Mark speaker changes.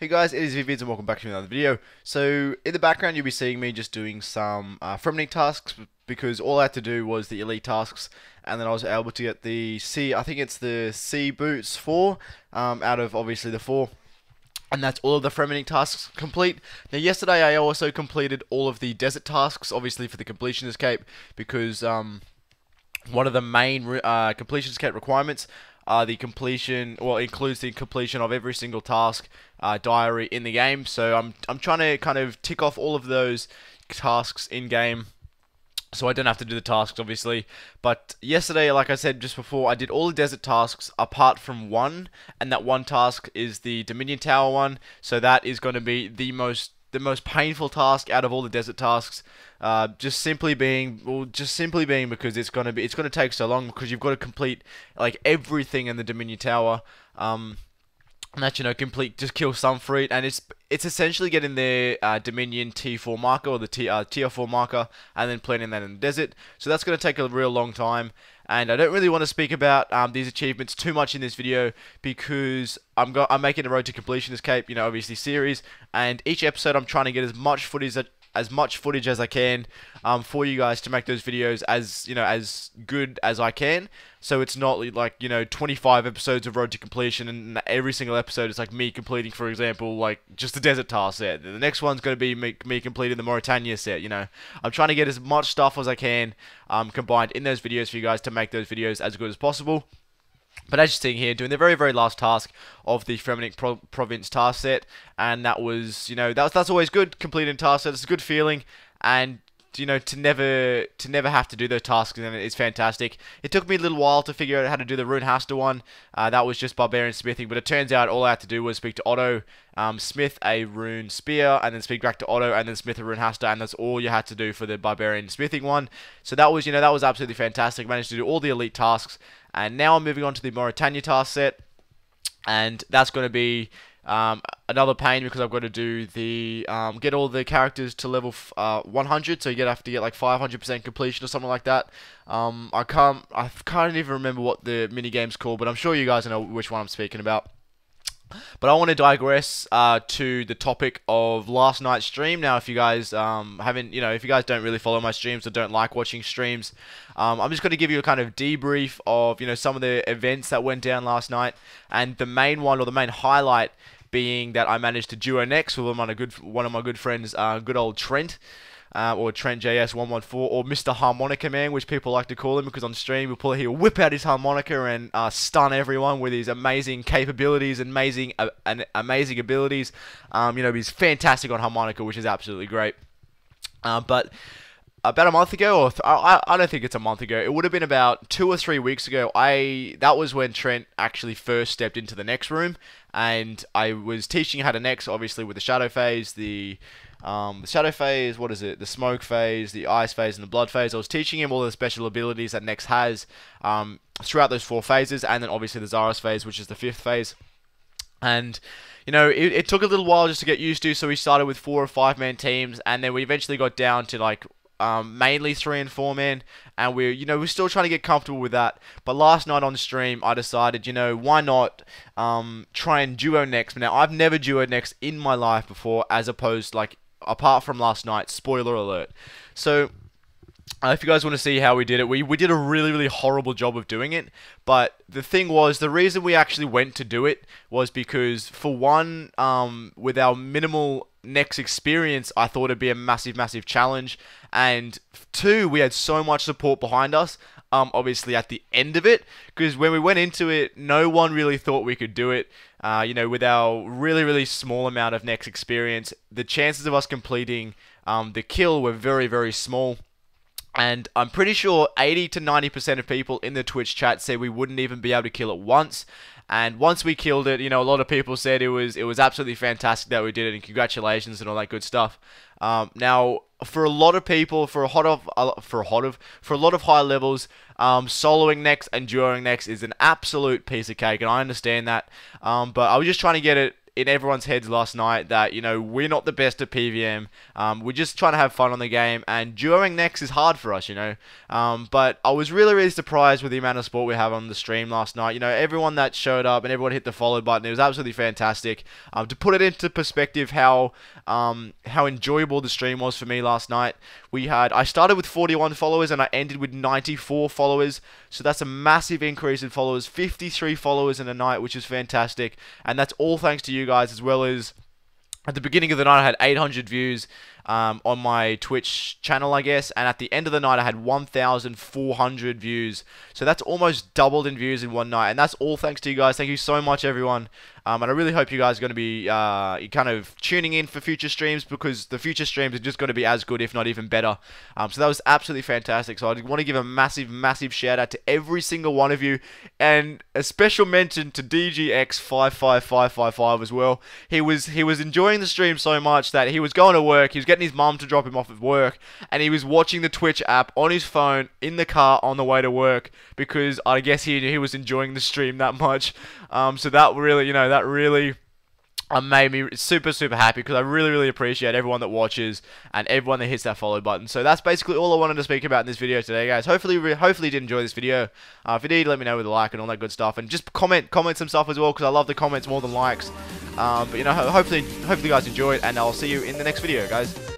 Speaker 1: Hey guys, it is Vivids and welcome back to another video. So, in the background you'll be seeing me just doing some uh, Fremnik tasks because all I had to do was the elite tasks and then I was able to get the Sea, I think it's the Sea boots 4 um, out of obviously the 4 and that's all of the Fremnik tasks complete. Now yesterday I also completed all of the desert tasks obviously for the completionist cape because um, one of the main uh, completionist cape requirements uh, the completion, well, includes the completion of every single task uh, diary in the game. So I'm I'm trying to kind of tick off all of those tasks in game. So I don't have to do the tasks, obviously. But yesterday, like I said just before, I did all the desert tasks apart from one, and that one task is the Dominion Tower one. So that is going to be the most the most painful task out of all the desert tasks. Uh, just simply being, well, just simply being because it's gonna be, it's gonna take so long because you've got to complete like everything in the Dominion Tower. Um, and that you know complete just kill some fruit and it's it's essentially getting the uh, Dominion T4 marker or the T, uh, Tier 4 marker and then planting that in the desert. So that's going to take a real long time and I don't really want to speak about um, these achievements too much in this video because I'm go I'm making a road to completionist cape you know obviously series and each episode I'm trying to get as much footage as much footage as I can um, for you guys to make those videos as you know as good as I can. So it's not like you know 25 episodes of Road to Completion, and every single episode is like me completing, for example, like just the Desert Task set. The next one's going to be me, me completing the Morytania set. You know, I'm trying to get as much stuff as I can um, combined in those videos for you guys to make those videos as good as possible. But as you're seeing here, doing the very, very last task of the Fremnik Pro Province task set, and that was, you know, that's that's always good. Completing task set, it's a good feeling, and you know, to never to never have to do those tasks and it's fantastic. It took me a little while to figure out how to do the Rune Hasta one. Uh, that was just barbarian smithing, but it turns out all I had to do was speak to Otto, um, smith a rune spear, and then speak back to Otto, and then smith a rune Hasta, and that's all you had to do for the barbarian smithing one. So that was, you know, that was absolutely fantastic. Managed to do all the elite tasks, and now I'm moving on to the Morytania task set, and that's going to be um, another pain because I've got to do the um, get all the characters to level uh, 100, so you have to get like 500% completion or something like that. Um, I can't I can't even remember what the mini game's called, but I'm sure you guys know which one I'm speaking about. But I want to digress uh, to the topic of last night's stream. Now, if you guys um, haven't, you know, if you guys don't really follow my streams or don't like watching streams, um, I'm just going to give you a kind of debrief of, you know, some of the events that went down last night. And the main one, or the main highlight, being that I managed to duo Nex with one of my good, one of my good friends, uh, good old Trent uh, or Trent JS114, or Mr. Harmonica Man, which people like to call him because on stream he'll, pull, he'll whip out his harmonica and uh, stun everyone with his amazing capabilities amazing, uh, and amazing abilities. Um, you know, he's fantastic on harmonica, which is absolutely great. Uh, but about a month ago, or I, I don't think it's a month ago. It would have been about two or three weeks ago. I that was when Trent actually first stepped into the Nex room, and I was teaching how to Nex, obviously with the shadow phase, the um, the shadow phase, what is it? The smoke phase, the ice phase, and the blood phase. I was teaching him all the special abilities that Nex has um, throughout those four phases, and then obviously the Zaros phase, which is the fifth phase. And you know, it, it took a little while just to get used to. So we started with four or five man teams, and then we eventually got down to like um, mainly three and four man, and we're you know we're still trying to get comfortable with that. But last night on stream, I decided you know why not um, try and duo Nex. Now I've never duo Nex in my life before, as opposed like apart from last night. Spoiler alert. So. Uh, if you guys want to see how we did it, we, we did a really, really horrible job of doing it. But the thing was, the reason we actually went to do it was because, for one, um, with our minimal Nex experience, I thought it'd be a massive, massive challenge. And two, we had so much support behind us. Um, obviously at the end of it, because when we went into it, no one really thought we could do it. Uh, you know, with our really, really small amount of Nex experience, the chances of us completing um, the kill were very, very small. And I'm pretty sure 80 to 90% of people in the Twitch chat said we wouldn't even be able to kill it once. And once we killed it, you know, a lot of people said it was it was absolutely fantastic that we did it, and congratulations and all that good stuff. Um, now, for a lot of people, for a hot of for a hot of for a lot of high levels, um, soloing Nex and duoing Nex is an absolute piece of cake, and I understand that. Um, but I was just trying to get it in everyone's heads last night that you know we're not the best at PVM. Um, we're just trying to have fun on the game, and duoing Nex is hard for us, you know. Um, but I was really really surprised with the amount of support we have on the stream last night. You know, everyone that showed up and everyone hit the follow button. It was absolutely fantastic. Um, to put it into perspective, how um, how enjoyable the stream was for me last night. We had I started with 41 followers and I ended with 94 followers. So that's a massive increase in followers. 53 followers in a night, which is fantastic. And that's all thanks to you guys as well as at the beginning of the night I had 800 views um, on my Twitch channel, I guess. And at the end of the night, I had 1,400 views. So that's almost doubled in views in one night. And that's all thanks to you guys. Thank you so much, everyone. Um, and I really hope you guys are going to be uh, kind of tuning in for future streams because the future streams are just going to be as good, if not even better. Um, so that was absolutely fantastic. So I want to give a massive, massive shout out to every single one of you, and a special mention to DGX55555 as well. He was he was enjoying the stream so much that he was going to work. He was getting his mum to drop him off at work, and he was watching the Twitch app on his phone in the car on the way to work because I guess he he was enjoying the stream that much. Um, so that really, you know, that really uh, made me super super happy because I really really appreciate everyone that watches and everyone that hits that follow button. So that's basically all I wanted to speak about in this video today, guys. Hopefully hopefully you did enjoy this video. Uh, if you did, let me know with a like and all that good stuff, and just comment comment some stuff as well because I love the comments more than likes. Um, but you know, hopefully hopefully you guys enjoyed, and I'll see you in the next video, guys.